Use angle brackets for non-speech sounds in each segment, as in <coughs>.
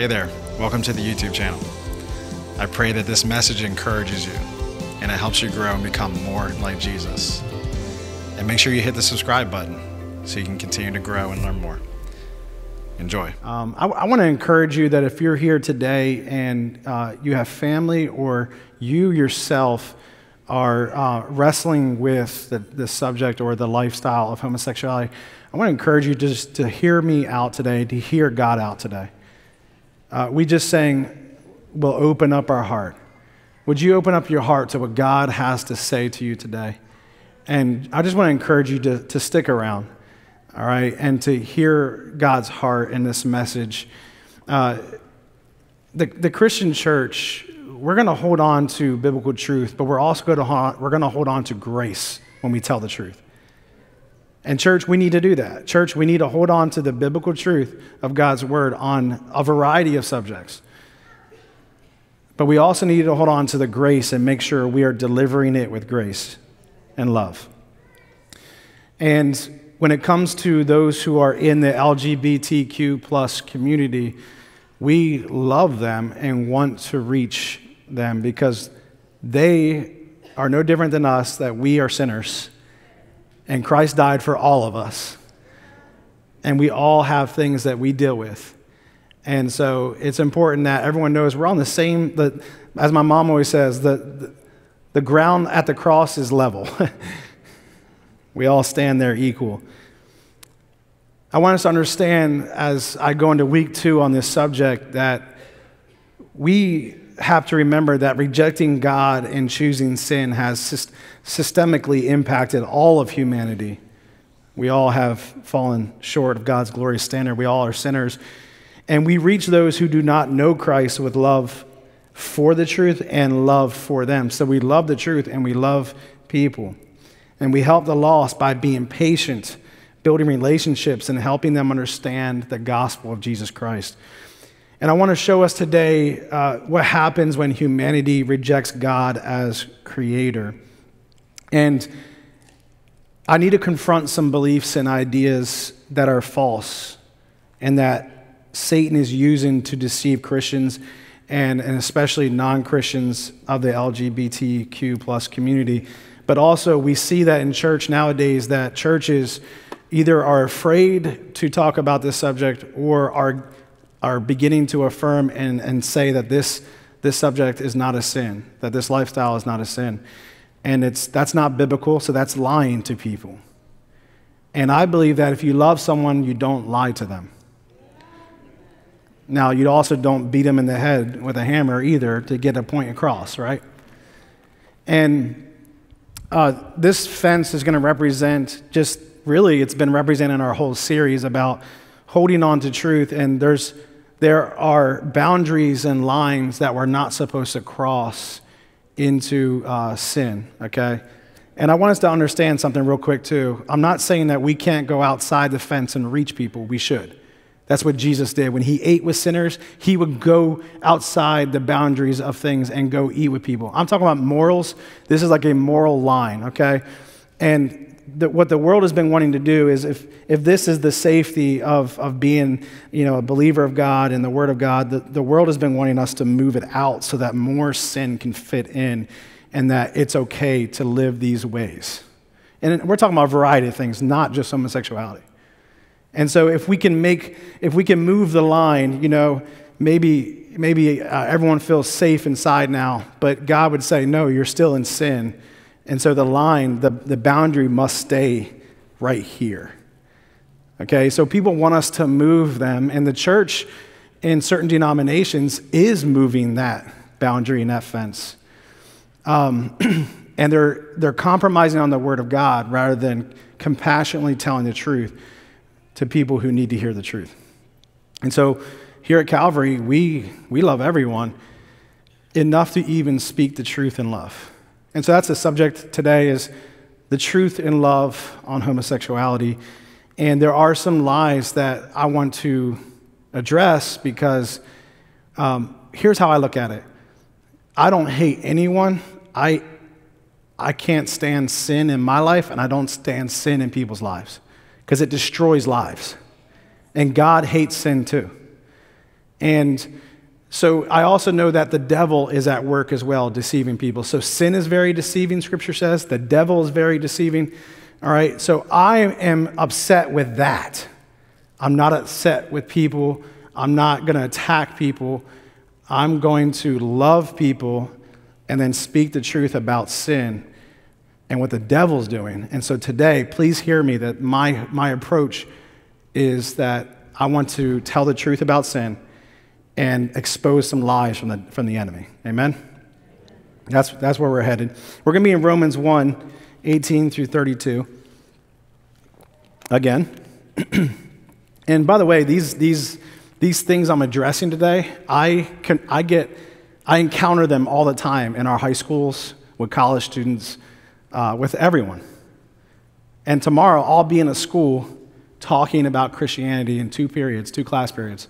Hey there, welcome to the YouTube channel. I pray that this message encourages you and it helps you grow and become more like Jesus. And make sure you hit the subscribe button so you can continue to grow and learn more. Enjoy. Um, I, I want to encourage you that if you're here today and uh, you have family or you yourself are uh, wrestling with the, the subject or the lifestyle of homosexuality, I want to encourage you just to hear me out today, to hear God out today. Uh, we just saying, we'll open up our heart. Would you open up your heart to what God has to say to you today? And I just want to encourage you to, to stick around, all right, and to hear God's heart in this message. Uh, the, the Christian church, we're going to hold on to biblical truth, but we're also going to, we're going to hold on to grace when we tell the truth. And, church, we need to do that. Church, we need to hold on to the biblical truth of God's word on a variety of subjects. But we also need to hold on to the grace and make sure we are delivering it with grace and love. And when it comes to those who are in the LGBTQ plus community, we love them and want to reach them because they are no different than us, that we are sinners and Christ died for all of us. And we all have things that we deal with. And so it's important that everyone knows we're on the same, the, as my mom always says, the, the, the ground at the cross is level. <laughs> we all stand there equal. I want us to understand as I go into week two on this subject that we have to remember that rejecting God and choosing sin has systemically impacted all of humanity. We all have fallen short of God's glorious standard. We all are sinners. And we reach those who do not know Christ with love for the truth and love for them. So we love the truth and we love people. And we help the lost by being patient, building relationships, and helping them understand the gospel of Jesus Christ. And I want to show us today uh, what happens when humanity rejects God as creator. And I need to confront some beliefs and ideas that are false and that Satan is using to deceive Christians and, and especially non Christians of the LGBTQ plus community. But also, we see that in church nowadays that churches either are afraid to talk about this subject or are are beginning to affirm and, and say that this, this subject is not a sin, that this lifestyle is not a sin. And it's, that's not biblical, so that's lying to people. And I believe that if you love someone, you don't lie to them. Now, you also don't beat them in the head with a hammer either to get a point across, right? And uh, this fence is going to represent just really, it's been representing our whole series about holding on to truth. And there's there are boundaries and lines that we're not supposed to cross into uh, sin, okay? And I want us to understand something real quick, too. I'm not saying that we can't go outside the fence and reach people. We should. That's what Jesus did. When he ate with sinners, he would go outside the boundaries of things and go eat with people. I'm talking about morals. This is like a moral line, okay? And what the world has been wanting to do is if, if this is the safety of, of being you know, a believer of God and the Word of God, the, the world has been wanting us to move it out so that more sin can fit in and that it's okay to live these ways. And we're talking about a variety of things, not just homosexuality. And so if we can make, if we can move the line, you know, maybe, maybe uh, everyone feels safe inside now, but God would say, no, you're still in sin and so the line, the, the boundary must stay right here. Okay, so people want us to move them, and the church in certain denominations is moving that boundary and that fence. Um, <clears throat> and they're, they're compromising on the word of God rather than compassionately telling the truth to people who need to hear the truth. And so here at Calvary, we, we love everyone enough to even speak the truth in love. And so that's the subject today is the truth in love on homosexuality. And there are some lies that I want to address because um, here's how I look at it. I don't hate anyone. I, I can't stand sin in my life, and I don't stand sin in people's lives because it destroys lives. And God hates sin too. And so I also know that the devil is at work as well, deceiving people. So sin is very deceiving, scripture says. The devil is very deceiving. All right, so I am upset with that. I'm not upset with people. I'm not going to attack people. I'm going to love people and then speak the truth about sin and what the devil's doing. And so today, please hear me that my, my approach is that I want to tell the truth about sin and expose some lies from the, from the enemy. Amen? That's, that's where we're headed. We're going to be in Romans 1 18 through 32. Again. <clears throat> and by the way, these, these, these things I'm addressing today, I, can, I get, I encounter them all the time in our high schools, with college students, uh, with everyone. And tomorrow, I'll be in a school talking about Christianity in two periods, two class periods,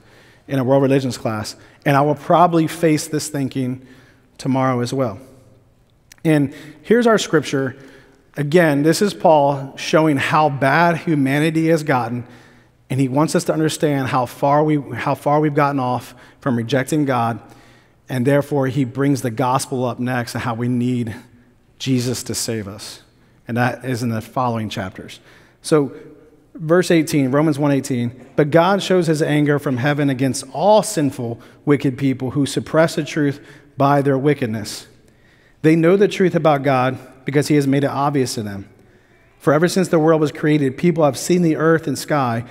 in a world religions class. And I will probably face this thinking tomorrow as well. And here's our scripture. Again, this is Paul showing how bad humanity has gotten. And he wants us to understand how far, we, how far we've gotten off from rejecting God. And therefore, he brings the gospel up next and how we need Jesus to save us. And that is in the following chapters. So, verse 18, Romans 1:18, but God shows his anger from heaven against all sinful, wicked people who suppress the truth by their wickedness. They know the truth about God because he has made it obvious to them. For ever since the world was created, people have seen the earth and sky.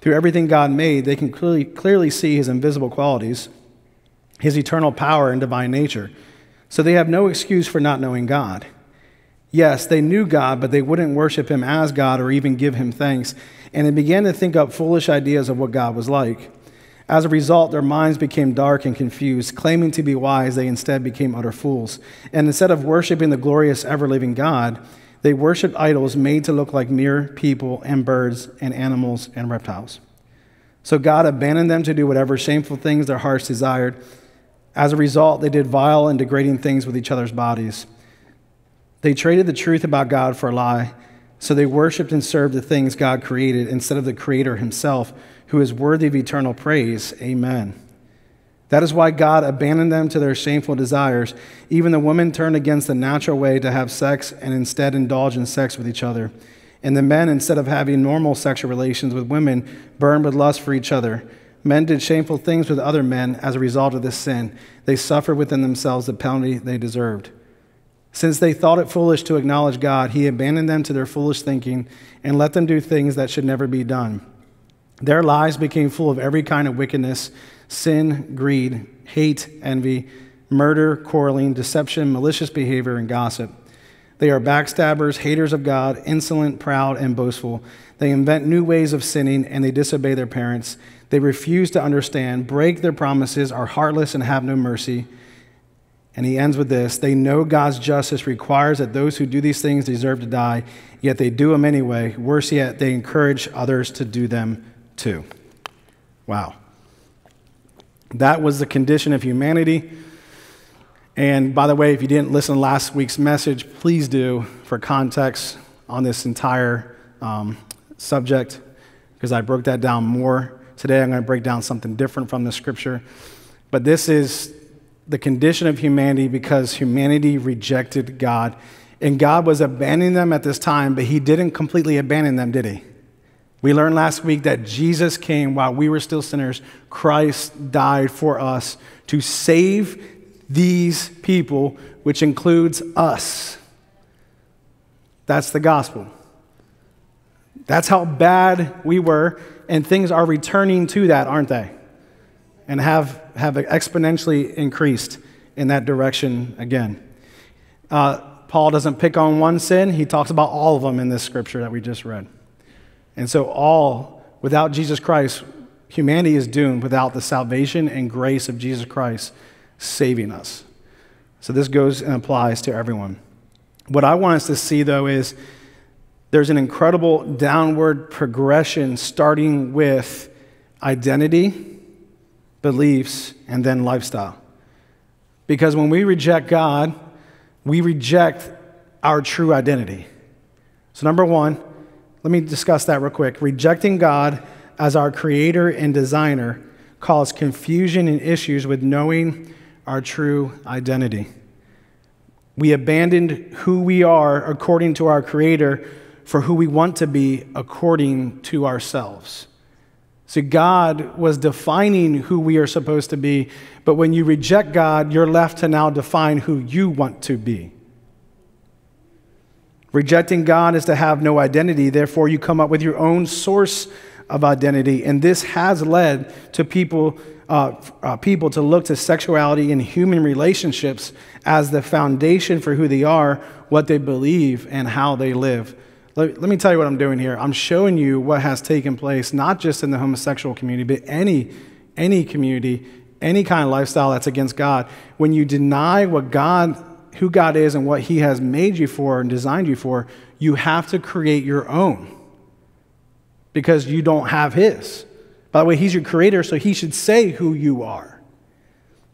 Through everything God made, they can clearly, clearly see his invisible qualities, his eternal power and divine nature. So they have no excuse for not knowing God. Yes, they knew God, but they wouldn't worship him as God or even give him thanks. And they began to think up foolish ideas of what God was like. As a result, their minds became dark and confused. Claiming to be wise, they instead became utter fools. And instead of worshiping the glorious, ever living God, they worshiped idols made to look like mere people and birds and animals and reptiles. So God abandoned them to do whatever shameful things their hearts desired. As a result, they did vile and degrading things with each other's bodies. They traded the truth about God for a lie, so they worshiped and served the things God created instead of the Creator Himself, who is worthy of eternal praise. Amen. That is why God abandoned them to their shameful desires. Even the women turned against the natural way to have sex and instead indulge in sex with each other. And the men, instead of having normal sexual relations with women, burned with lust for each other. Men did shameful things with other men as a result of this sin. They suffered within themselves the penalty they deserved. Since they thought it foolish to acknowledge God, he abandoned them to their foolish thinking and let them do things that should never be done. Their lives became full of every kind of wickedness sin, greed, hate, envy, murder, quarreling, deception, malicious behavior, and gossip. They are backstabbers, haters of God, insolent, proud, and boastful. They invent new ways of sinning and they disobey their parents. They refuse to understand, break their promises, are heartless, and have no mercy. And he ends with this They know God's justice requires that those who do these things deserve to die, yet they do them anyway. Worse yet, they encourage others to do them too. Wow. That was the condition of humanity. And by the way, if you didn't listen to last week's message, please do for context on this entire um, subject, because I broke that down more. Today, I'm going to break down something different from the scripture. But this is the condition of humanity because humanity rejected God. And God was abandoning them at this time, but He didn't completely abandon them, did He? We learned last week that Jesus came while we were still sinners. Christ died for us to save these people, which includes us. That's the gospel. That's how bad we were, and things are returning to that, aren't they? And have, have exponentially increased in that direction again. Uh, Paul doesn't pick on one sin, he talks about all of them in this scripture that we just read. And so, all, without Jesus Christ, humanity is doomed without the salvation and grace of Jesus Christ saving us. So, this goes and applies to everyone. What I want us to see, though, is there's an incredible downward progression starting with identity beliefs, and then lifestyle. Because when we reject God, we reject our true identity. So, number one, let me discuss that real quick. Rejecting God as our creator and designer cause confusion and issues with knowing our true identity. We abandoned who we are according to our Creator for who we want to be according to ourselves. So, God was defining who we are supposed to be, but when you reject God, you're left to now define who you want to be. Rejecting God is to have no identity, therefore, you come up with your own source of identity. And this has led to people, uh, uh, people to look to sexuality and human relationships as the foundation for who they are, what they believe, and how they live. Let, let me tell you what I'm doing here. I'm showing you what has taken place, not just in the homosexual community, but any, any community, any kind of lifestyle that's against God. When you deny what God, who God is and what He has made you for and designed you for, you have to create your own because you don't have His. By the way, He's your creator, so He should say who you are.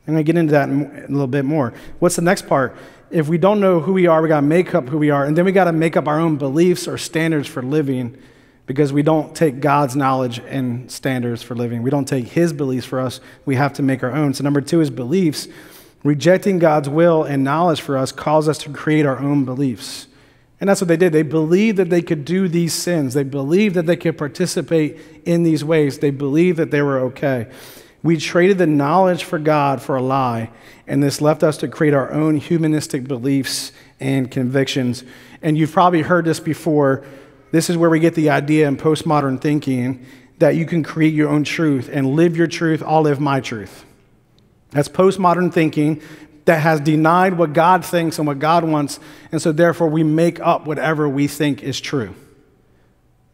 I'm going to get into that in a little bit more. What's the next part? If we don't know who we are, we got to make up who we are. And then we got to make up our own beliefs or standards for living because we don't take God's knowledge and standards for living. We don't take His beliefs for us. We have to make our own. So, number two is beliefs. Rejecting God's will and knowledge for us calls us to create our own beliefs. And that's what they did. They believed that they could do these sins. They believed that they could participate in these ways. They believed that they were okay. We traded the knowledge for God for a lie, and this left us to create our own humanistic beliefs and convictions. And you've probably heard this before. This is where we get the idea in postmodern thinking that you can create your own truth and live your truth, I'll live my truth. That's postmodern thinking that has denied what God thinks and what God wants, and so therefore we make up whatever we think is true.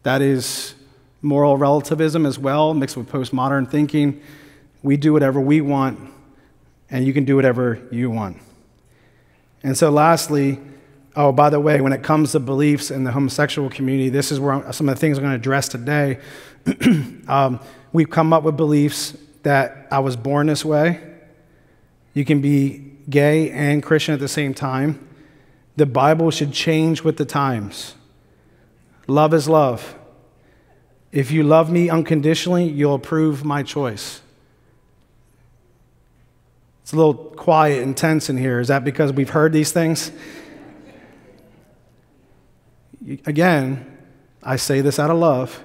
That is moral relativism as well, mixed with postmodern thinking. We do whatever we want, and you can do whatever you want. And so, lastly, oh, by the way, when it comes to beliefs in the homosexual community, this is where I'm, some of the things I'm going to address today. <clears throat> um, we've come up with beliefs that I was born this way. You can be gay and Christian at the same time. The Bible should change with the times. Love is love. If you love me unconditionally, you'll approve my choice. It's a little quiet and tense in here. Is that because we've heard these things? Again, I say this out of love.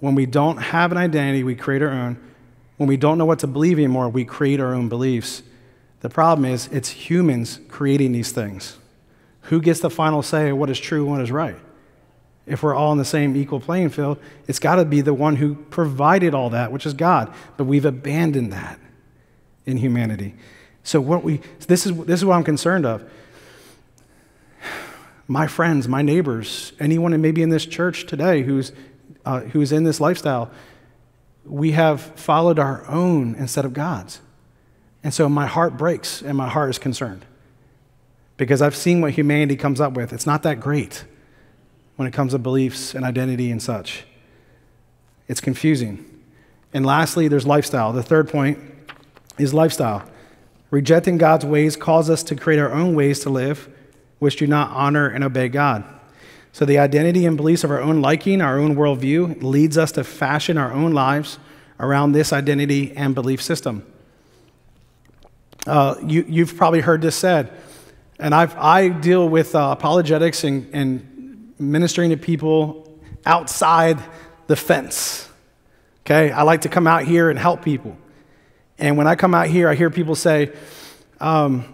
When we don't have an identity, we create our own. When we don't know what to believe anymore, we create our own beliefs. The problem is, it's humans creating these things. Who gets the final say of what is true and what is right? If we're all in the same equal playing field, it's got to be the one who provided all that, which is God. But we've abandoned that in humanity. So what we this is this is what I'm concerned of. My friends, my neighbors, anyone maybe in this church today who's uh, who's in this lifestyle, we have followed our own instead of God's. And so my heart breaks and my heart is concerned because I've seen what humanity comes up with. It's not that great when it comes to beliefs and identity and such. It's confusing. And lastly, there's lifestyle. The third point is lifestyle. Rejecting God's ways calls us to create our own ways to live, which do not honor and obey God. So, the identity and beliefs of our own liking, our own worldview, leads us to fashion our own lives around this identity and belief system. Uh, you, have probably heard this said, and I've, i deal with uh, apologetics and, and ministering to people outside the fence. Okay? I like to come out here and help people. And when I come out here, I hear people say, um,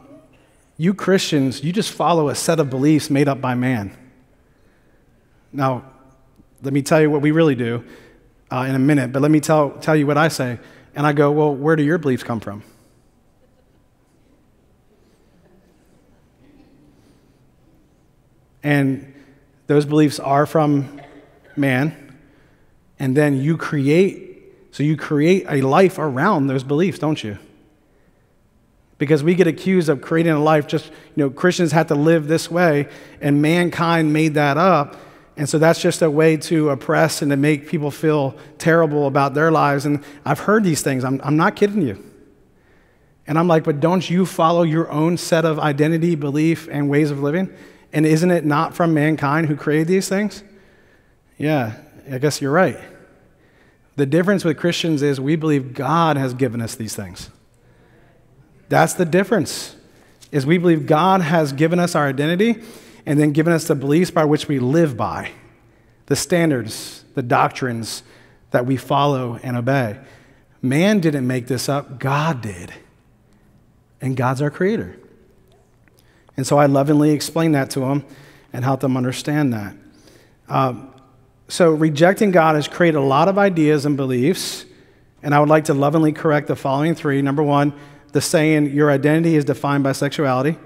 You Christians, you just follow a set of beliefs made up by man. Now, let me tell you what we really do uh, in a minute, but let me tell, tell you what I say. And I go, Well, where do your beliefs come from? And those beliefs are from man. And then you create so you create a life around those beliefs, don't you? Because we get accused of creating a life just, you know, Christians have to live this way, and mankind made that up. And so that's just a way to oppress and to make people feel terrible about their lives. And I've heard these things. I'm, I'm not kidding you. And I'm like, but don't you follow your own set of identity, belief, and ways of living? And isn't it not from mankind who created these things? Yeah, I guess you're right. The difference with Christians is we believe God has given us these things. That's the difference. Is we believe God has given us our identity and then given us the beliefs by which we live by, the standards, the doctrines that we follow and obey. Man didn't make this up, God did. And God's our creator. And so I lovingly explain that to them and help them understand that. Um, so rejecting God has created a lot of ideas and beliefs, and I would like to lovingly correct the following three. Number one, the saying, your identity is defined by sexuality.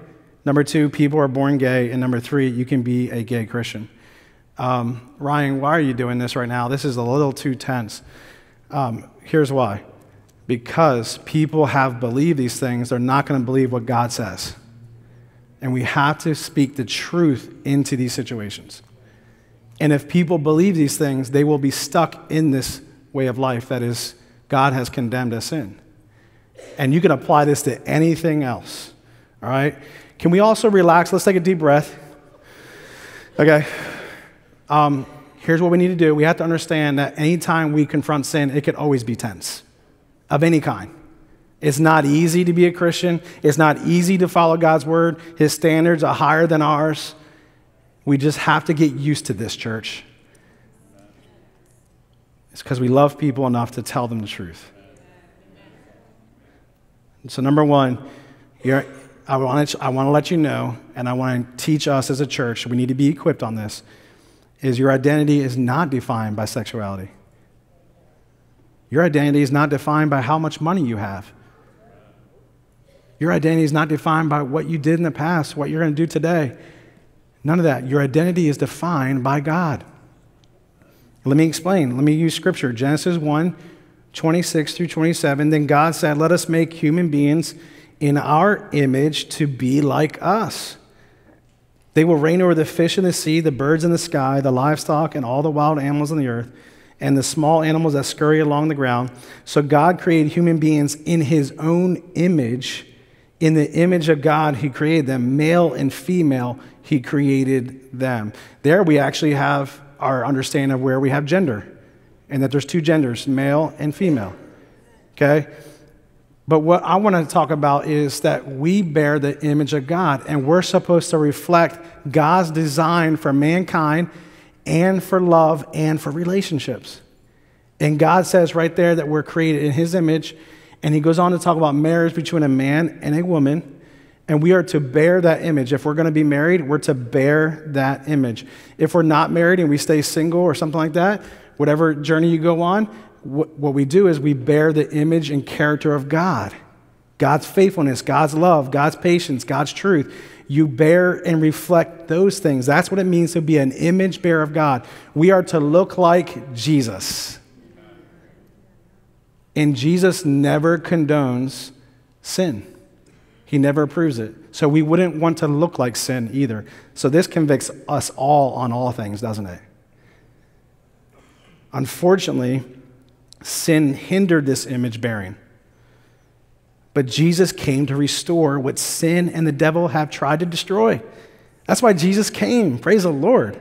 Number two, people are born gay. And number three, you can be a gay Christian. Um, Ryan, why are you doing this right now? This is a little too tense. Um, here's why because people have believed these things, they're not going to believe what God says. And we have to speak the truth into these situations. And if people believe these things, they will be stuck in this way of life that is, God has condemned us in. And you can apply this to anything else. All right? Can we also relax? Let's take a deep breath. Okay. Um, here's what we need to do we have to understand that anytime we confront sin, it could always be tense of any kind. It's not easy to be a Christian. It's not easy to follow God's word. His standards are higher than ours. We just have to get used to this, church. It's because we love people enough to tell them the truth. So, number one, I want, to, I want to let you know, and I want to teach us as a church, we need to be equipped on this, is your identity is not defined by sexuality. Your identity is not defined by how much money you have. Your identity is not defined by what you did in the past, what you're going to do today. None of that. Your identity is defined by God. Let me explain. Let me use scripture. Genesis 1 26 through 27. Then God said, Let us make human beings in our image to be like us. They will reign over the fish in the sea, the birds in the sky, the livestock, and all the wild animals on the earth, and the small animals that scurry along the ground. So God created human beings in his own image. In the image of God, he created them. Male and female, he created them. There we actually have our understanding of where we have gender and that there's two genders, male and female. Okay? But what I want to talk about is that we bear the image of God and we're supposed to reflect God's design for mankind and for love and for relationships. And God says right there that we're created in His image. And He goes on to talk about marriage between a man and a woman. And we are to bear that image. If we're going to be married, we're to bear that image. If we're not married and we stay single or something like that, whatever journey you go on, what we do is we bear the image and character of God God's faithfulness, God's love, God's patience, God's truth. You bear and reflect those things. That's what it means to be an image bearer of God. We are to look like Jesus. And Jesus never condones sin. He never approves it. So we wouldn't want to look like sin either. So this convicts us all on all things, doesn't it? Unfortunately, sin hindered this image bearing. But Jesus came to restore what sin and the devil have tried to destroy. That's why Jesus came. Praise the Lord.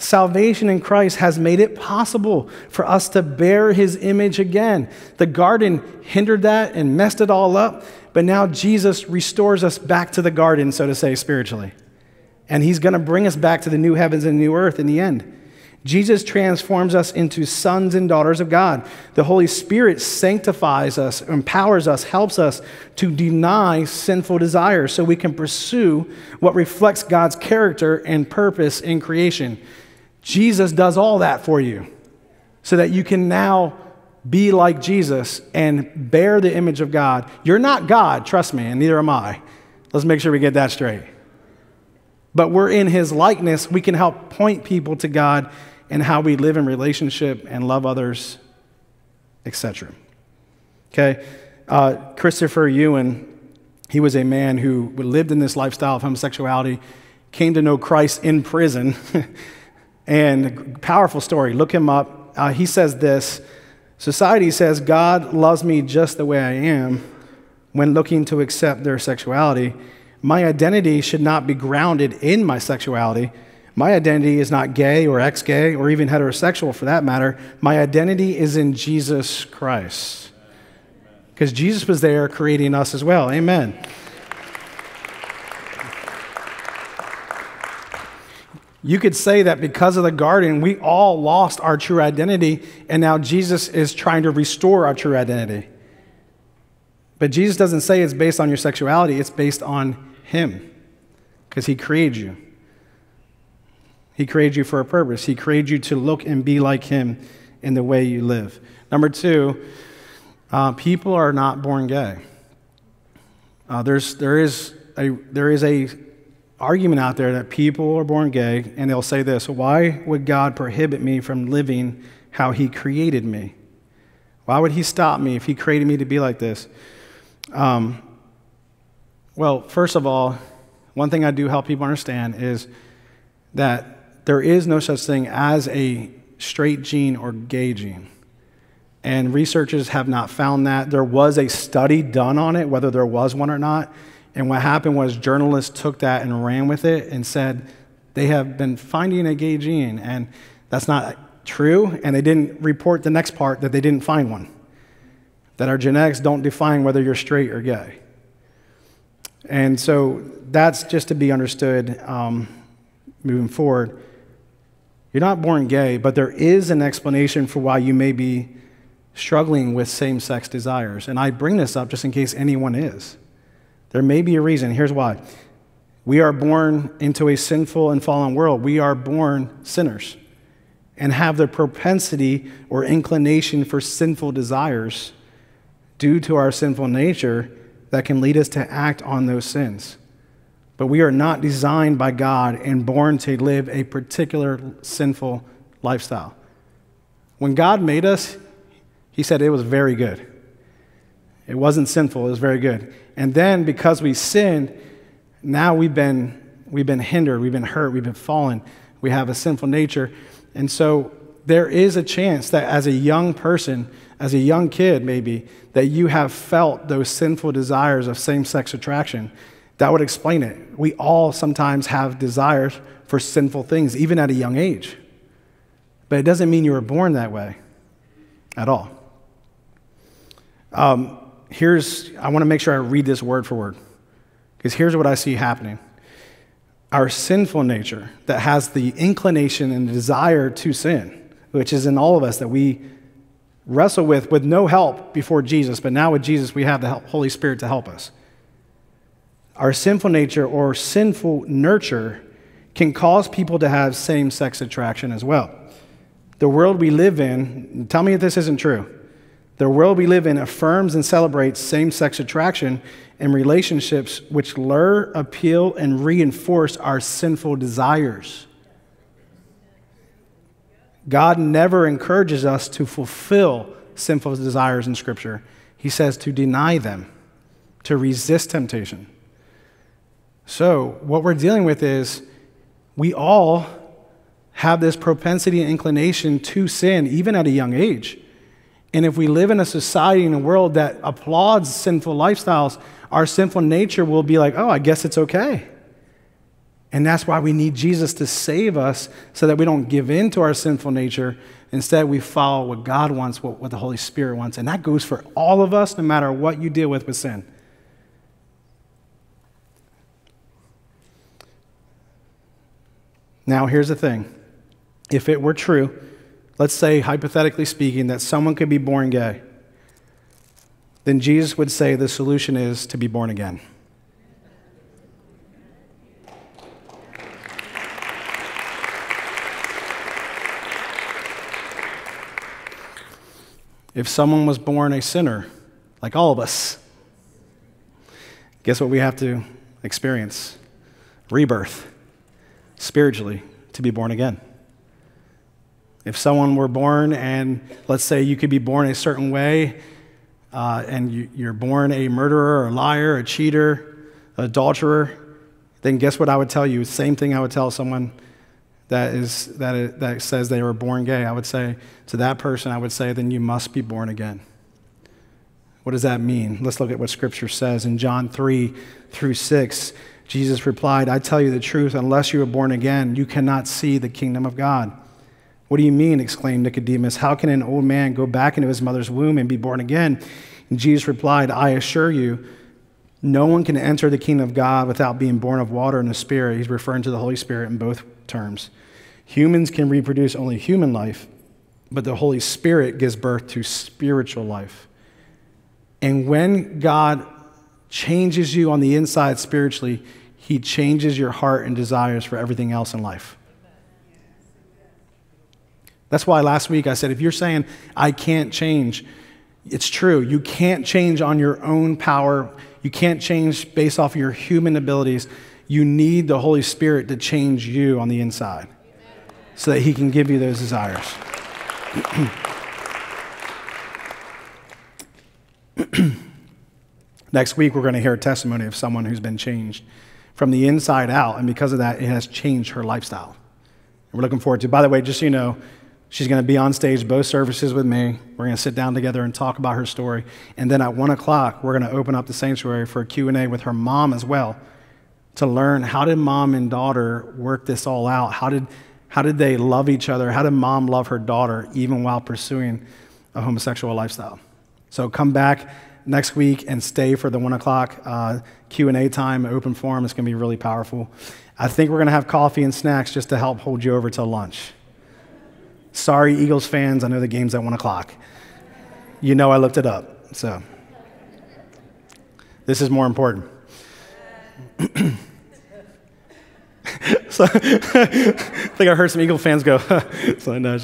Salvation in Christ has made it possible for us to bear his image again. The garden hindered that and messed it all up, but now Jesus restores us back to the garden, so to say, spiritually. And he's going to bring us back to the new heavens and new earth in the end. Jesus transforms us into sons and daughters of God. The Holy Spirit sanctifies us, empowers us, helps us to deny sinful desires so we can pursue what reflects God's character and purpose in creation. Jesus does all that for you so that you can now be like Jesus and bear the image of God. You're not God, trust me, and neither am I. Let's make sure we get that straight but we're in his likeness, we can help point people to God and how we live in relationship and love others, etc. Okay? Uh, Christopher Yuan, he was a man who lived in this lifestyle of homosexuality, came to know Christ in prison, <laughs> and powerful story. Look him up. Uh, he says this Society says God loves me just the way I am when looking to accept their sexuality. My identity should not be grounded in my sexuality. My identity is not gay or ex gay or even heterosexual for that matter. My identity is in Jesus Christ. Because Jesus was there creating us as well. Amen. You could say that because of the garden, we all lost our true identity, and now Jesus is trying to restore our true identity. But Jesus doesn't say it's based on your sexuality, it's based on Him, because He created you. He created you for a purpose. He created you to look and be like Him in the way you live. Number two, uh, people are not born gay. Uh, there's, there, is a, there is a argument out there that people are born gay, and they'll say this Why would God prohibit me from living how He created me? Why would He stop me if He created me to be like this? Um, well, first of all, one thing I do help people understand is that there is no such thing as a straight gene or gay gene. And researchers have not found that. There was a study done on it, whether there was one or not. And what happened was journalists took that and ran with it and said they have been finding a gay gene. And that's not true. And they didn't report the next part that they didn't find one that our genetics don't define whether you're straight or gay. And so that's just to be understood um, moving forward. You're not born gay, but there is an explanation for why you may be struggling with same sex desires. And I bring this up just in case anyone is. There may be a reason. Here's why we are born into a sinful and fallen world, we are born sinners and have the propensity or inclination for sinful desires due to our sinful nature that can lead us to act on those sins. But we are not designed by God and born to live a particular sinful lifestyle. When God made us, He said it was very good. It wasn't sinful, it was very good. And then because we sinned, now we've been, we've been hindered, we've been hurt, we've been fallen, we have a sinful nature. And so there is a chance that as a young person, as a young kid maybe, that you have felt those sinful desires of same sex attraction. That would explain it. We all sometimes have desires for sinful things, even at a young age. But it doesn't mean you were born that way at all. Um, here's, I want to make sure I read this word for word, because here's what I see happening. Our sinful nature that has the inclination and desire to sin, which is in all of us that we wrestle with with no help before Jesus, but now with Jesus, we have the Holy Spirit to help us. Our sinful nature or sinful nurture can cause people to have same sex attraction as well. The world we live in, tell me if this isn't true. The world we live in affirms and celebrates same sex attraction and relationships which lure, appeal, and reinforce our sinful desires. God never encourages us to fulfill sinful desires in Scripture. He says to deny them, to resist temptation. So, what we're dealing with is we all have this propensity and inclination to sin, even at a young age. And if we live in a society and a world that applauds sinful lifestyles, our sinful nature will be like, oh, I guess it's okay. And that's why we need Jesus to save us so that we don't give in to our sinful nature. Instead, we follow what God wants, what, what the Holy Spirit wants. And that goes for all of us, no matter what you deal with with sin. Now, here's the thing if it were true, let's say, hypothetically speaking, that someone could be born gay, then Jesus would say the solution is to be born again. if someone was born a sinner, like all of us, guess what we have to experience? Rebirth, spiritually, to be born again. If someone were born, and let's say you could be born a certain way, uh, and you, are born a murderer, a liar, a cheater, adulterer, then guess what I would tell you? Same thing I would tell someone that, is, that, is, that says they were born gay, I would say to that person, I would say, then you must be born again. What does that mean? Let's look at what Scripture says in John 3 through 6. Jesus replied, I tell you the truth, unless you are born again, you cannot see the kingdom of God. What do you mean? exclaimed Nicodemus. How can an old man go back into his mother's womb and be born again? And Jesus replied, I assure you, no one can enter the kingdom of God without being born of water and the Spirit. He's referring to the Holy Spirit in both terms. Humans can reproduce only human life, but the Holy Spirit gives birth to spiritual life. And when God changes you on the inside spiritually, He changes your heart and desires for everything else in life. That's why last week I said if you're saying, I can't change, it's true. You can't change on your own power, you can't change based off of your human abilities. You need the Holy Spirit to change you on the inside so that He can give you those desires. <clears throat> Next week, we're going to hear a testimony of someone who's been changed from the inside out, and because of that, it has changed her lifestyle. And we're looking forward to. By the way, just so you know, she's going to be on stage both services with me. We're going to sit down together and talk about her story, and then at one o'clock, we're going to open up the sanctuary for a Q and A with her mom as well, to learn how did mom and daughter work this all out. How did how did they love each other? How did mom love her daughter even while pursuing a homosexual lifestyle? So come back next week and stay for the one o'clock uh, q&a time open forum it's going to be really powerful i think we're going to have coffee and snacks just to help hold you over till lunch sorry eagles fans i know the game's at one o'clock. You know i looked it up so. This is more important. <coughs> So <laughs> i think i heard some eagle fans go <laughs> so no,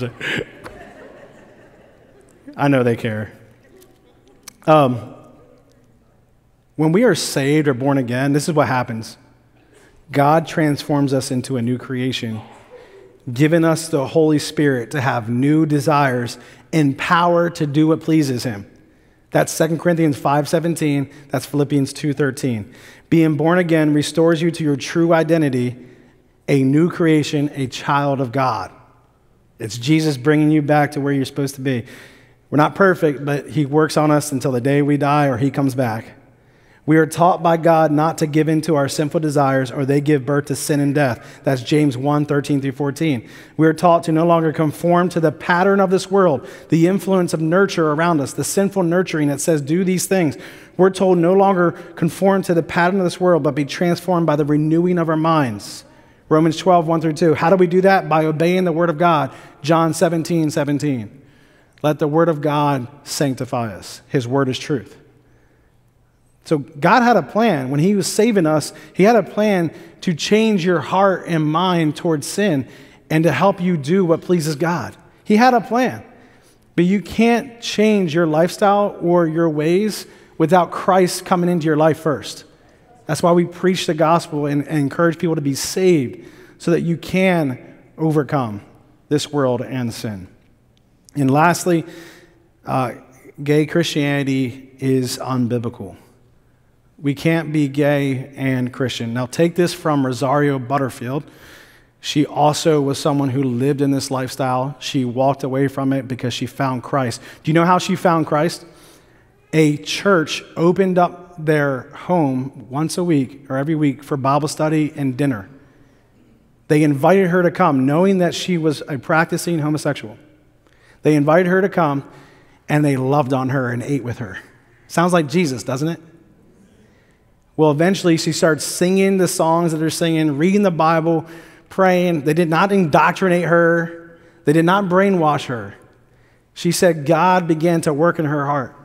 i know they care. Um, when we are saved or born again, this is what happens. God transforms us into a new creation, giving us the Holy Spirit to have new desires and power to do what pleases Him. That's 2 Corinthians 5:17, that's Philippians 2:13. Being born again restores you to your true identity, a new creation, a child of God. It's Jesus bringing you back to where you're supposed to be. We're not perfect, but He works on us until the day we die or He comes back. We are taught by God not to give in to our sinful desires or they give birth to sin and death. That's James 1 13 through 14. We are taught to no longer conform to the pattern of this world, the influence of nurture around us, the sinful nurturing that says, do these things. We're told no longer conform to the pattern of this world, but be transformed by the renewing of our minds. Romans 12 1 through 2. How do we do that? By obeying the word of God. John 17 17. Let the word of God sanctify us. His word is truth. So God had a plan. When He was saving us, He had a plan to change your heart and mind towards sin and to help you do what pleases God. He had a plan. But you can't change your lifestyle or your ways without Christ coming into your life first. That's why we preach the gospel and, and encourage people to be saved so that you can overcome this world and sin. And lastly, uh, gay Christianity is unbiblical. We can't be gay and Christian. Now, take this from Rosario Butterfield. She also was someone who lived in this lifestyle. She walked away from it because she found Christ. Do you know how she found Christ? A church opened up their home once a week or every week for Bible study and dinner. They invited her to come, knowing that she was a practicing homosexual. They invited her to come, and they loved on her and ate with her. Sounds like Jesus, doesn't it? Well, eventually she starts singing the songs that they're singing, reading the Bible, praying. They did not indoctrinate her, they did not brainwash her. She said God began to work in her heart.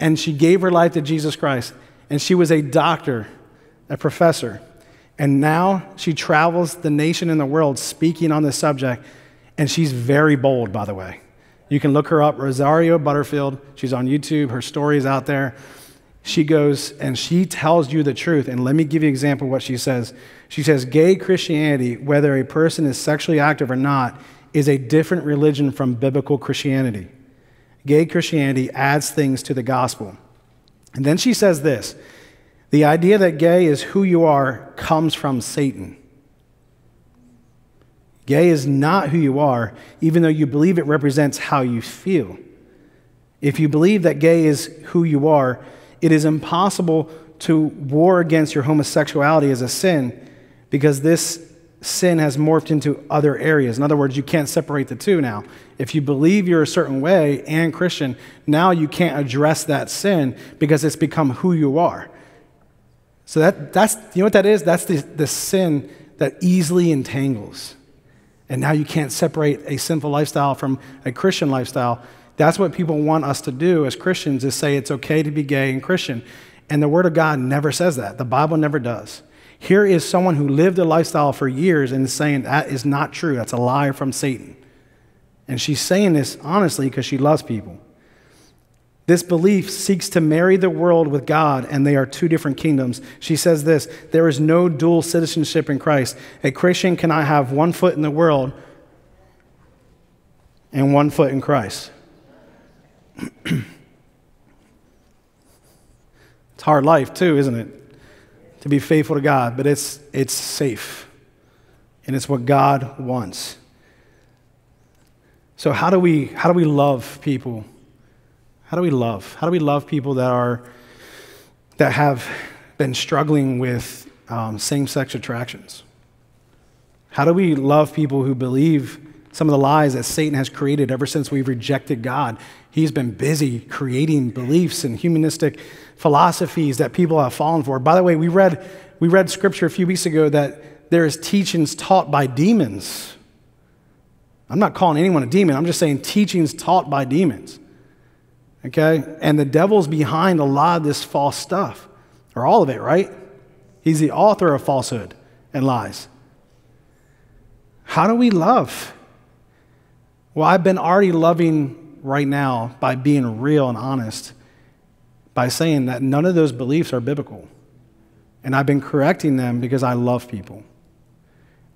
And she gave her life to Jesus Christ. And she was a doctor, a professor. And now she travels the nation and the world speaking on this subject. And she's very bold, by the way. You can look her up, Rosario Butterfield. She's on YouTube. Her story is out there she goes and she tells you the truth. And let me give you an example of what she says. She says, Gay Christianity, whether a person is sexually active or not, is a different religion from biblical Christianity. Gay Christianity adds things to the gospel. And then she says this the idea that gay is who you are comes from Satan. Gay is not who you are, even though you believe it represents how you feel. If you believe that gay is who you are, it is impossible to war against your homosexuality as a sin because this sin has morphed into other areas. In other words, you can't separate the two now. If you believe you're a certain way and Christian, now you can't address that sin because it's become who you are. So that, that's, you know what that is? That's the, the sin that easily entangles. And now you can't separate a sinful lifestyle from a Christian lifestyle. That's what people want us to do as Christians is say it's okay to be gay and Christian. And the Word of God never says that. The Bible never does. Here is someone who lived a lifestyle for years and is saying that is not true. That's a lie from Satan. And she's saying this honestly because she loves people. This belief seeks to marry the world with God, and they are two different kingdoms. She says this there is no dual citizenship in Christ. A Christian cannot have one foot in the world and one foot in Christ. <clears throat> it's hard life, too, isn't it? to be faithful to God, but it's, it's safe. And it's what God wants. So how do we how do we love people? How do we love? How do we love people that are that have been struggling with um, same-sex attractions? How do we love people who believe some of the lies that Satan has created ever since we've rejected God? He's been busy creating beliefs and humanistic philosophies that people have fallen for. By the way, we read, we read scripture a few weeks ago that there is teachings taught by demons. I'm not calling anyone a demon, I'm just saying teachings taught by demons. Okay? And the devil's behind a lot of this false stuff, or all of it, right? He's the author of falsehood and lies. How do we love? Well, I've been already loving right now by being real and honest, by saying that none of those beliefs are biblical. And I've been correcting them because I love people.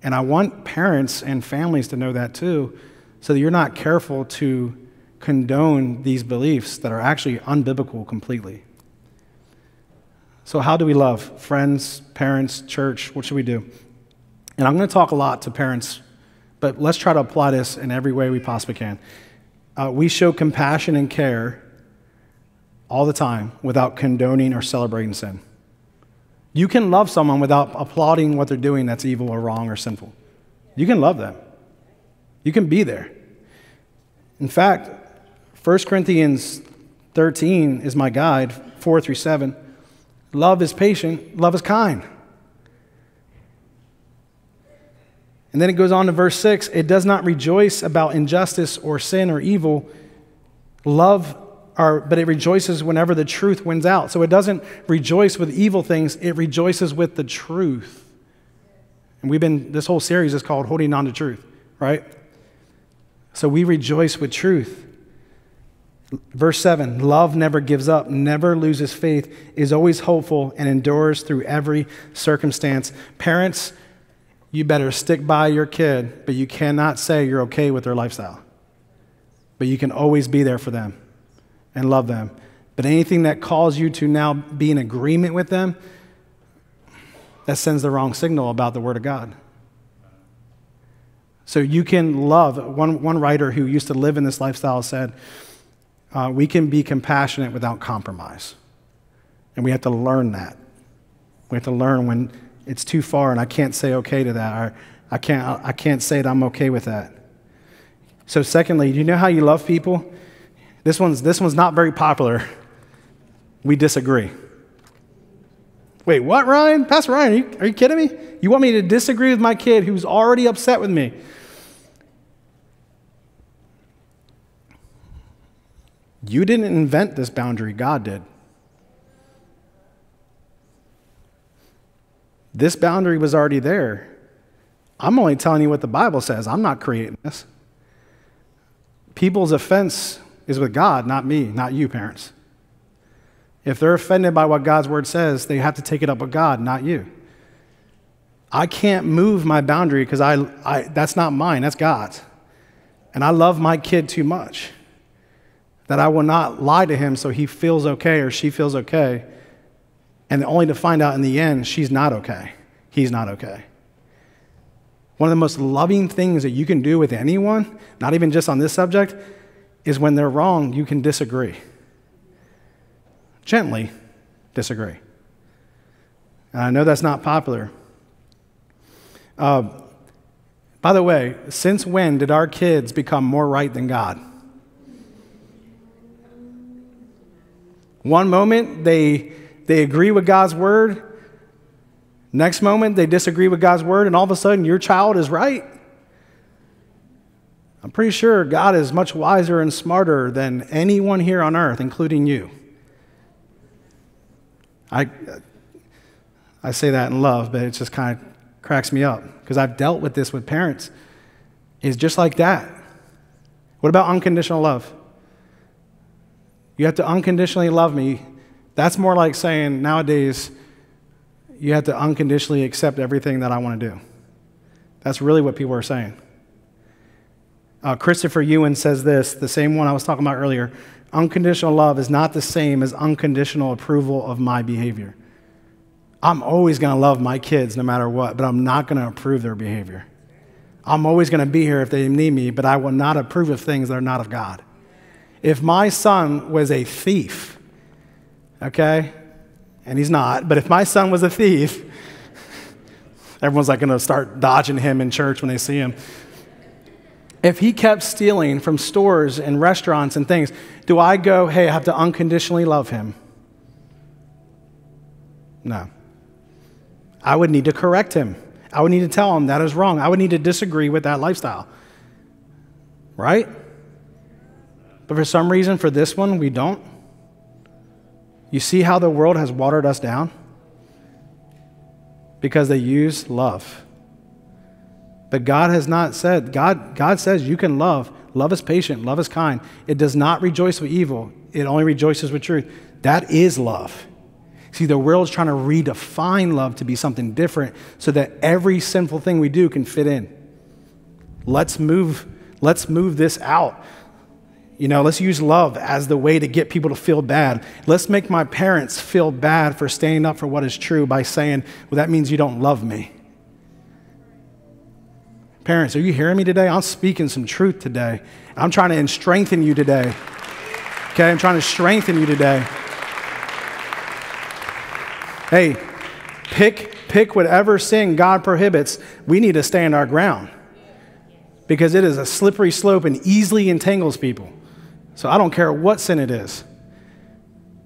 And I want parents and families to know that too, so that you're not careful to condone these beliefs that are actually unbiblical completely. So, how do we love? Friends, parents, church, what should we do? And I'm going to talk a lot to parents, but let's try to apply this in every way we possibly can uh, we show compassion and care all the time without condoning or celebrating sin. You can love someone without applauding what they're doing that's evil or wrong or sinful. You can love them. You can be there. In fact, 1 Corinthians 13 is my guide, 4 through 7. Love is patient, love is kind. And then it goes on to verse 6 it does not rejoice about injustice or sin or evil. Love, or, but it rejoices whenever the truth wins out. So it doesn't rejoice with evil things, it rejoices with the truth. And we've been, this whole series is called Holding On to Truth, right? So we rejoice with truth. Verse 7 Love never gives up, never loses faith, is always hopeful, and endures through every circumstance. Parents, you better stick by your kid, but you cannot say you're okay with their lifestyle. But you can always be there for them and love them. But anything that calls you to now be in agreement with them, that sends the wrong signal about the Word of God. So you can love. One, one writer who used to live in this lifestyle said, uh, We can be compassionate without compromise. And we have to learn that. We have to learn when it's too far and I can't say okay to that, or I can't, I can't say that I'm okay with that. So, secondly, do you know how you love people? This one's, this one's not very popular. We disagree. Wait, what, Ryan? Pastor Ryan, are you, are you kidding me? You want me to disagree with my kid who's already upset with me? You didn't invent this boundary, God did. This boundary was already there. I'm only telling you what the Bible says. I'm not creating this. People's offense is with God, not me, not you, parents. If they're offended by what God's word says, they have to take it up with God, not you. I can't move my boundary because I, I, that's not mine, that's God's. And I love my kid too much that I will not lie to him so he feels okay or she feels okay and only to find out in the end she's not okay. He's not okay. One of the most loving things that you can do with anyone, not even just on this subject, is when they're wrong, you can disagree. Gently disagree. And I know that's not popular. Uh, by the way, since when did our kids become more right than God? One moment they, they agree with God's word, next moment they disagree with God's word, and all of a sudden your child is right. I'm pretty sure God is much wiser and smarter than anyone here on earth, including you. I, I say that in love, but it just kind of cracks me up because I've dealt with this with parents. Is just like that. What about unconditional love? You have to unconditionally love me. That's more like saying nowadays, you have to unconditionally accept everything that I want to do. That's really what people are saying. Uh, Christopher Yuan says this, the same one I was talking about earlier unconditional love is not the same as unconditional approval of my behavior. I'm always going to love my kids no matter what, but I'm not going to approve their behavior. I'm always going to be here if they need me, but I will not approve of things that are not of God. If my son was a thief, okay, and he's not, but if my son was a thief, <laughs> everyone's like going to start dodging him in church when they see him. If he kept stealing from stores and restaurants and things, do I go, hey, I have to unconditionally love him? No. I would need to correct him. I would need to tell him that is wrong. I would need to disagree with that lifestyle. Right? But for some reason, for this one, we don't. You see how the world has watered us down? Because they use love. But God has not said, God, God says you can love. Love is patient, love is kind. It does not rejoice with evil, it only rejoices with truth. That is love. See, the world's trying to redefine love to be something different so that every sinful thing we do can fit in. Let's move, let's move this out. You know, let's use love as the way to get people to feel bad. Let's make my parents feel bad for standing up for what is true by saying, well, that means you don't love me. Parents, are you hearing me today? I'm speaking some truth today. I'm trying to strengthen you today. Okay, I'm trying to strengthen you today. Hey, pick, pick whatever sin God prohibits. We need to stand our ground because it is a slippery slope and easily entangles people. So I don't care what sin it is.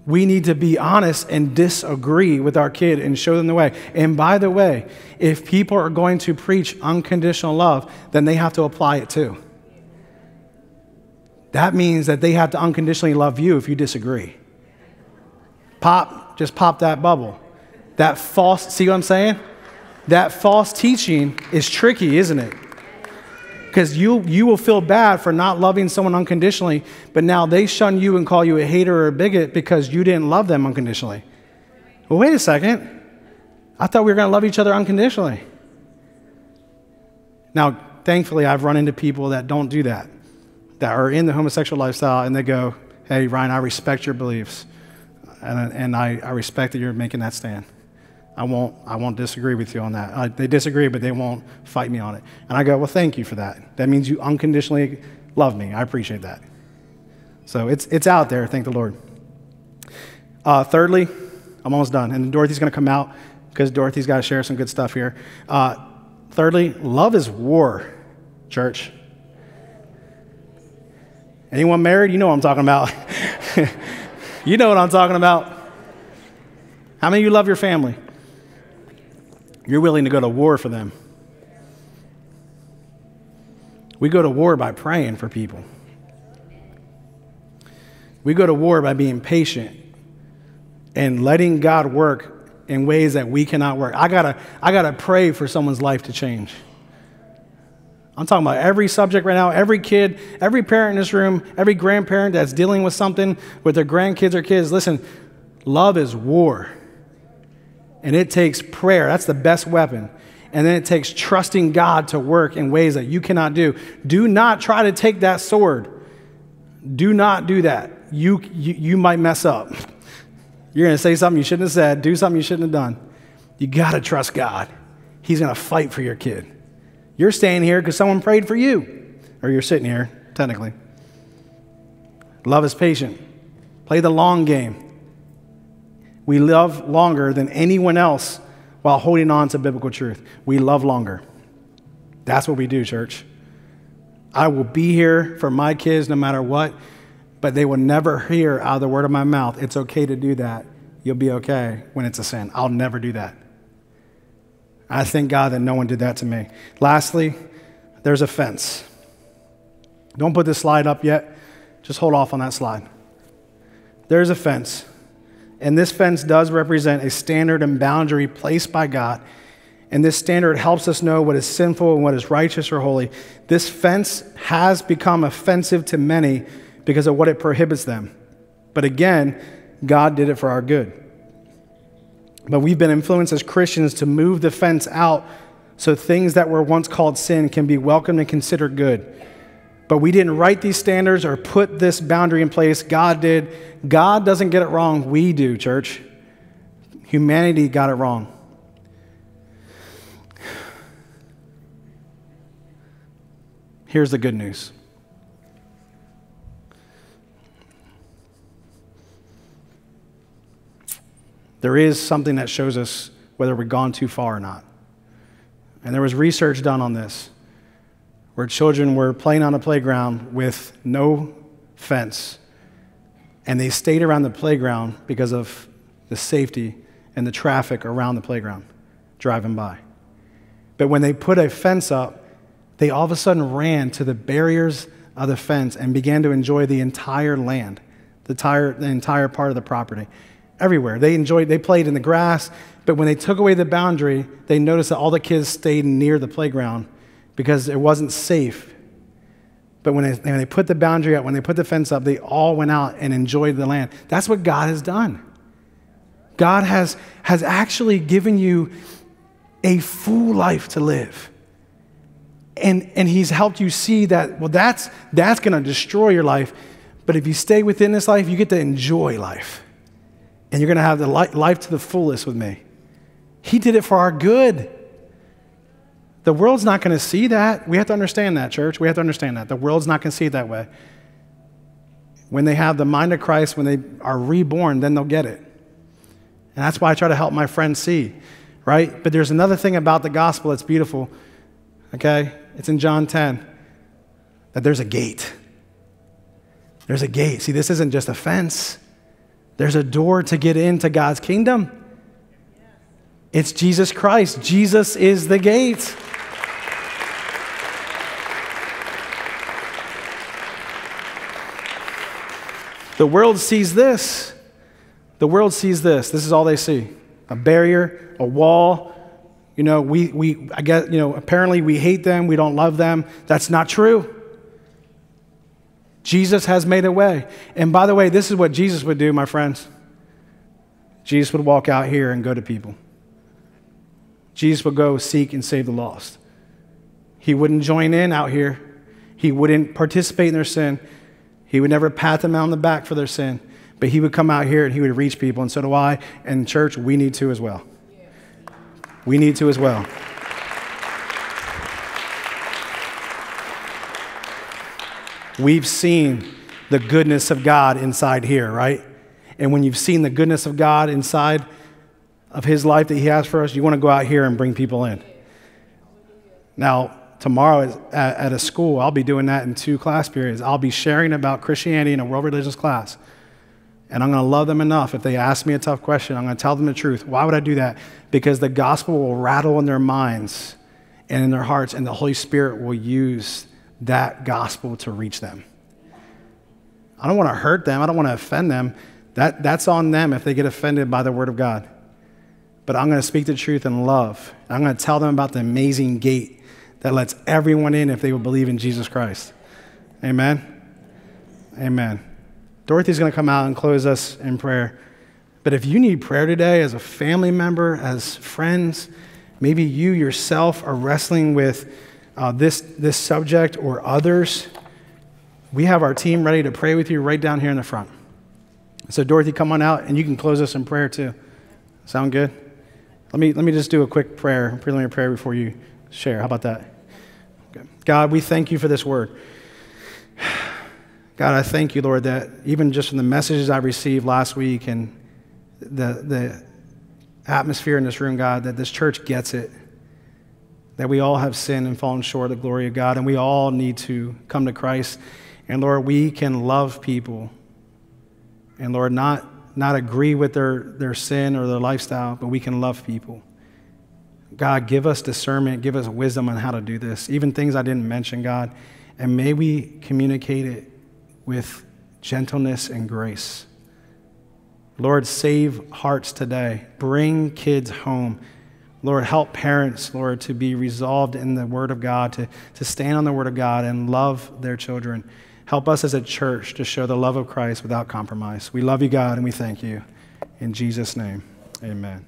We need to be honest and disagree with our kid and show them the way. And by the way, if people are going to preach unconditional love, then they have to apply it too. That means that they have to unconditionally love you if you disagree. Pop, just pop that bubble. That false, see what I'm saying? That false teaching is tricky, isn't it? Because you, you will feel bad for not loving someone unconditionally, but now they shun you and call you a hater or a bigot because you didn't love them unconditionally. Well, wait a second. I thought we were going to love each other unconditionally. Now, thankfully, I've run into people that don't do that, that are in the homosexual lifestyle, and they go, Hey, Ryan, I respect your beliefs, and, and I, I respect that you're making that stand. I won't, I won't disagree with you on that. Uh, they disagree, but they won't fight me on it. And I go, well, thank you for that. That means you unconditionally love me. I appreciate that. So it's, it's out there, thank the Lord. Uh, thirdly, I'm almost done. And Dorothy's going to come out because Dorothy's got to share some good stuff here. Uh, thirdly, love is war, church. Anyone married? You know what I'm talking about. <laughs> you know what I'm talking about. How many of you love your family? You're willing to go to war for them. We go to war by praying for people. We go to war by being patient and letting God work in ways that we cannot work. I gotta, I gotta pray for someone's life to change. I'm talking about every subject right now, every kid, every parent in this room, every grandparent that's dealing with something with their grandkids or kids. Listen, love is war. And it takes prayer. That's the best weapon. And then it takes trusting God to work in ways that you cannot do. Do not try to take that sword. Do not do that. You, you, you might mess up. <laughs> You're going to say something you shouldn't have said, do something you shouldn't have done. You got to trust God. He's going to fight for your kid. You're staying here because someone prayed for you, or you're sitting here, technically. Love is patient. Play the long game. We love longer than anyone else while holding on to biblical truth. We love longer. That's what we do, church. I will be here for my kids no matter what, but they will never hear out of the word of my mouth, it's okay to do that. You'll be okay when it's a sin. I'll never do that. I thank God that no one did that to me. Lastly, there's a fence. Don't put this slide up yet. Just hold off on that slide. There's a fence. And this fence does represent a standard and boundary placed by God. And this standard helps us know what is sinful and what is righteous or holy. This fence has become offensive to many because of what it prohibits them. But again, God did it for our good. But we've been influenced as Christians to move the fence out so things that were once called sin can be welcomed and considered good. But we didn't write these standards or put this boundary in place. God did. God doesn't get it wrong. We do, church. Humanity got it wrong. Here's the good news. There is something that shows us whether we've gone too far or not. And there was research done on this where children were playing on a playground with no fence. And they stayed around the playground because of the safety and the traffic around the playground driving by. But when they put a fence up, they all of a sudden ran to the barriers of the fence and began to enjoy the entire land, the entire, the entire part of the property. Everywhere. They enjoyed, they played in the grass, but when they took away the boundary, they noticed that all the kids stayed near the playground because it wasn't safe. But when they, when they put the boundary up, when they put the fence up, they all went out and enjoyed the land. That's what God has done. God has, has actually given you a full life to live. And, and He's helped you see that, well, that's, that's going to destroy your life. But if you stay within this life, you get to enjoy life. And you're going to have the life to the fullest with me. He did it for our good. The world's not going to see that. We have to understand that, church. We have to understand that. The world's not going to see it that way. When they have the mind of Christ, when they are reborn, then they'll get it. And that's why I try to help my friends see, right? But there's another thing about the gospel that's beautiful, okay? It's in John 10 that there's a gate. There's a gate. See, this isn't just a fence, there's a door to get into God's kingdom. It's Jesus Christ. Jesus is the gate. The world sees this. The world sees this. This is all they see a barrier, a wall. You know, we, we I guess, you know, apparently we hate them, we don't love them. That's not true. Jesus has made a way. And by the way, this is what Jesus would do, my friends. Jesus would walk out here and go to people. Jesus would go seek and save the lost. He wouldn't join in out here. He wouldn't participate in their sin. He would never pat them on the back for their sin. But he would come out here and he would reach people, and so do I. And church, we need to as well. We need to as well. We've seen the goodness of God inside here, right? And when you've seen the goodness of God inside, of His life that He has for us, you want to go out here and bring people in. Now, tomorrow at, at a school, I'll be doing that in two class periods. I'll be sharing about Christianity in a world religious class. And I'm going to love them enough. If they ask me a tough question, I'm going to tell them the truth. Why would I do that? Because the gospel will rattle in their minds and in their hearts, and the Holy Spirit will use that gospel to reach them. I don't want to hurt them, I don't want to offend them. That, that's on them if they get offended by the word of God but I'm going to speak the truth in love. I'm going to tell them about the amazing gate that lets everyone in if they will believe in Jesus Christ. Amen. Amen. Dorothy's going to come out and close us in prayer. But if you need prayer today as a family member, as friends, maybe you yourself are wrestling with uh, this, this subject or others, we have our team ready to pray with you right down here in the front. So, Dorothy, come on out and you can close us in prayer too. Sound good? Let me, let me just do a quick prayer, preliminary prayer before you share. How about that? God, we thank you for this word. God, I thank you, Lord, that even just from the messages I received last week and the, the atmosphere in this room, God, that this church gets it. That we all have sinned and fallen short of the glory of God, and we all need to come to Christ. And Lord, we can love people. And Lord, not, not agree with their, their sin or their lifestyle, but we can love people. God, give us discernment, give us wisdom on how to do this, even things I didn't mention, God. And may we communicate it with gentleness and grace. Lord, save hearts today. Bring kids home. Lord, help parents, Lord, to be resolved in the Word of God, to, to stand on the Word of God and love their children. Help us as a church to show the love of Christ without compromise. We love you, God, and we thank you. In Jesus' name, amen.